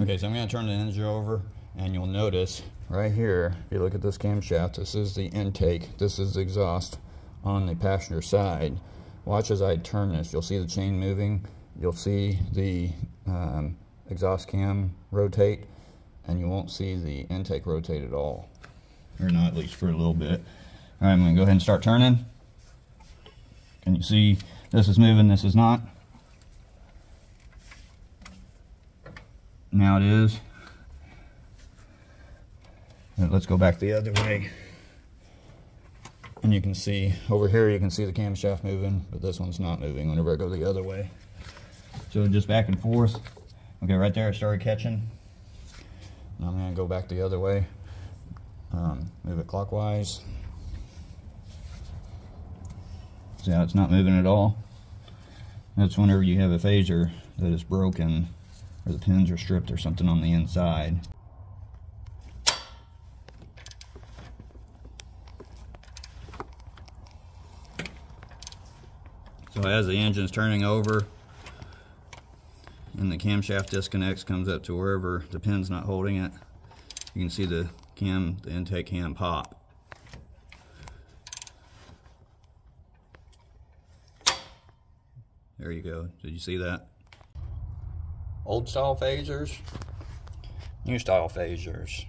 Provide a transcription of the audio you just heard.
Okay, so I'm going to turn the engine over and you'll notice right here, if you look at this camshaft, this is the intake, this is the exhaust on the passenger side. Watch as I turn this, you'll see the chain moving, you'll see the um, exhaust cam rotate, and you won't see the intake rotate at all. Or not, at least for a little bit. All right, I'm going to go ahead and start turning. Can you see this is moving, this is not? Now it is. Let's go back the other way. And you can see, over here you can see the camshaft moving, but this one's not moving whenever I go the other way. So just back and forth. Okay, right there it started catching. Now I'm gonna go back the other way. Um, move it clockwise. See how it's not moving at all? That's whenever you have a phaser that is broken or the pins are stripped or something on the inside. So as the engine's turning over and the camshaft disconnects comes up to wherever the pin's not holding it, you can see the cam, the intake cam pop. There you go. Did you see that? Old style phasers, new style phasers.